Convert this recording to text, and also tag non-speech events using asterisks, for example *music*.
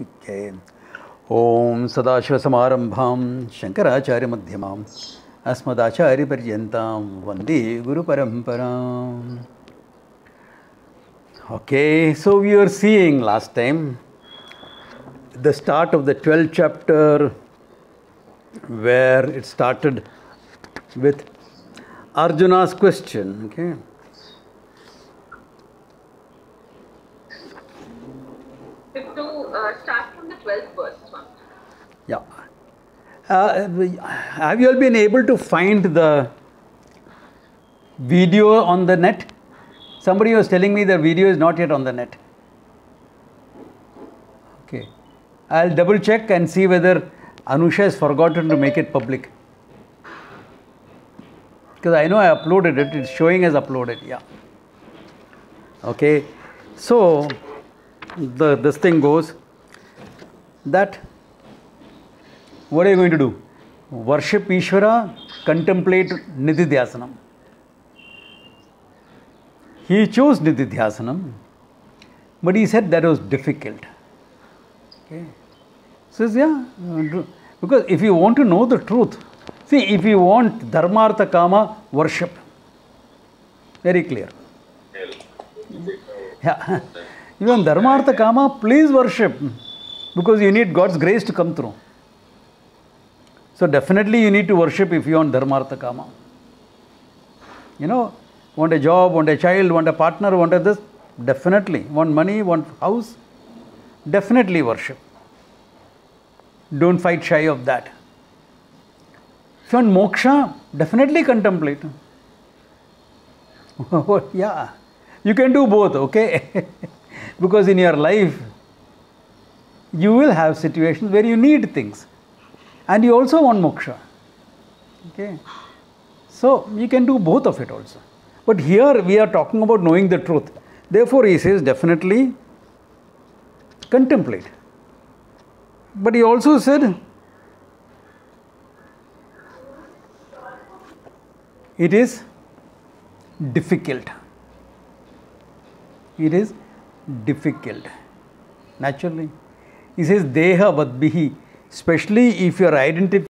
Okay. ॐ सदाशिवसमारम्भां शङ्कराचार्यमध्यमाम् अस्मदाचार्यपर्यन्तां वन्दे गुरुपरम्पराम् Okay, so we were seeing last time the start of the 12th chapter where it started with Arjuna's question. Okay. If to uh, start from the 12th verse, one. Yeah. Uh, have you all been able to find the video on the net? Somebody was telling me the video is not yet on the net. Okay. I'll double check and see whether Anusha has forgotten to make it public. Because I know I uploaded it, it's showing as uploaded. Yeah. Okay. So, the this thing goes that what are you going to do? Worship Ishvara, contemplate Nididhyasanam. He chose Nididhyasanam, but he said that was difficult. Okay. Says, yeah, uh, because if you want to know the truth, see, if you want Dharmartha Kama, worship. Very clear. Yeah. *laughs* Even Dharmartha Kama, please worship because you need God's grace to come through. So definitely you need to worship if you want Dharmartha Kama. You know, want a job, want a child, want a partner, want a this, definitely. Want money, want house, definitely worship. Don't fight shy of that. If you want moksha, definitely contemplate. *laughs* yeah, you can do both, okay? *laughs* because in your life, you will have situations where you need things and you also want moksha. Okay? So, you can do both of it also. But here we are talking about knowing the truth. Therefore, he says definitely contemplate. But he also said it is difficult. It is difficult. Naturally. He says Deha Vadbihi, especially if you are identifying